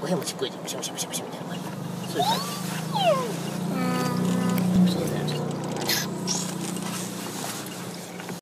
お部屋もしっくりでムシャムシャムシャムシャみたいな感じそういう感じ。